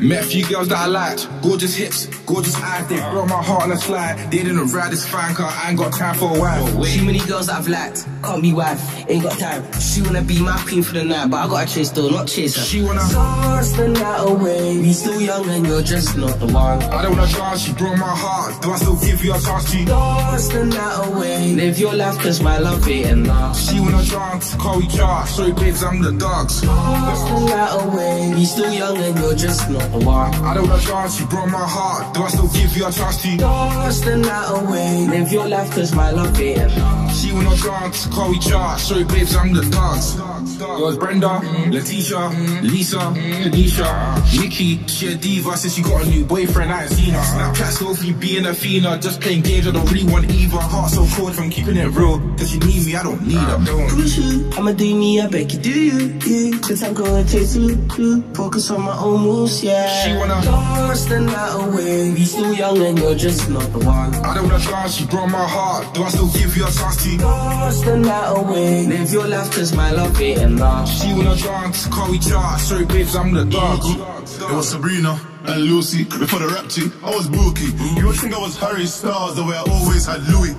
Met a few girls that I liked, gorgeous hips, gorgeous eyes. They broke my heart on a slide. They didn't ride this fine car. I ain't got time for a wife. Too many girls that I've liked, can't be wife, ain't got time. She wanna be my queen for the night, but I gotta chase though, not chase her. She wanna dance the night away. We still young and you're just not the one. I don't wanna dance, she broke my heart. Do I still give you a chance to dance the night away? Live your life cause my love ain't enough. She wanna dance, call each other. Sorry babes, I'm the dogs. Dance the night away. We still young and you're just not the one. I don't wanna dance, she broke my heart. Do I still give you a chance to dance the night away? Live your life cause my love ain't enough. She wanna dance, call each other. Sorry babes, I'm the dogs. It was Brenda, mm-hmm. Letitia, mm-hmm. Lisa, mm-hmm. Kanisha, ah. Nikki. She a diva since she got a new boyfriend. I ain't seen her. Ah. Snapchat Sophie being a fiend, just playing games. I don't really want either. Heart so cold from keeping it real. Cause you need me, I don't need her. Ah. Push you, I'ma do me, I beg you do you, yeah. Cause I'm gonna chase you, you. Focus on my own moves, yeah. She wanna dance the night away. We still young and you're just not the one. I don't wanna dance, she broke my heart. Do I still give you a chance to dance the night away? Live your life cause my love ain't enough. She wanna dance, call each other. Sorry babes, I'm the dog. It was Sabrina and Lucy before the rap team. I was Bookie. You would think I was Harry Styles the way I always had Louis.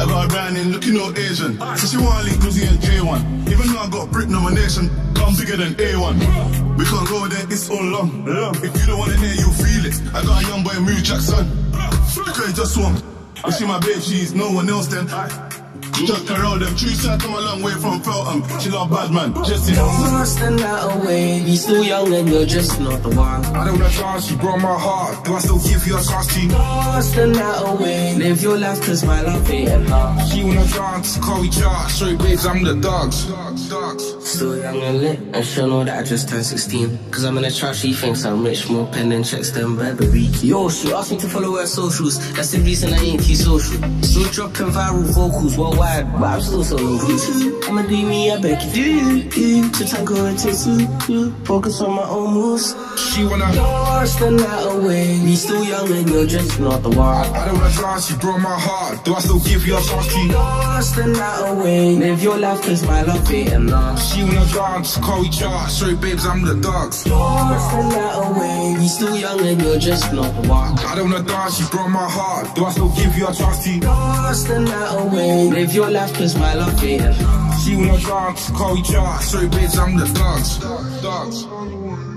I got a brand in looking all Asian. So she wanna link Lucy and J1. Even though I got Brit nomination, I'm bigger than A1. We can't go there, it's all long. If you don't wanna hear, you feel it. I got a young boy, Mew Jackson. Because just one. If she my babe, she's no one else then. Just Carol, them true side come a long way from Feltham. She love bad man, just in Dance the night away. We still young and you're just not the one. I don't wanna dance, she broke my heart. Do I still give you a chance to dance the night away? Live your life cause my love ain't enough. She wanna dance, call each other. Sorry babes, I'm the dogs. dogs. Still young and lit, and she'll know that I just turned 16. Cause I'm in a trap, she thinks I'm rich, more pen and checks than Burberry. Yo, she asked me to follow her socials. That's the reason I ain't too social. Still dropping viral vocals worldwide, but I'm still so. I'ma do me, I beg you do. To tango and you, focus on my own moves. She wanna dance the night away. Young you're just not the one. I, I don't wanna she broke my heart. Do I still give you a chance to dance the night away? Live your life cause my love ain't enough. She wanna dance, call each other. Sorry babes, I'm the dogs. Dance the night away. We still young and you're just not the one. I don't wanna dance, she broke my heart. Do I still give you a chance to dance the night away? Live your life cause my love ain't enough. She wanna dance, call each other. Sorry babes, I'm the dogs. dogs.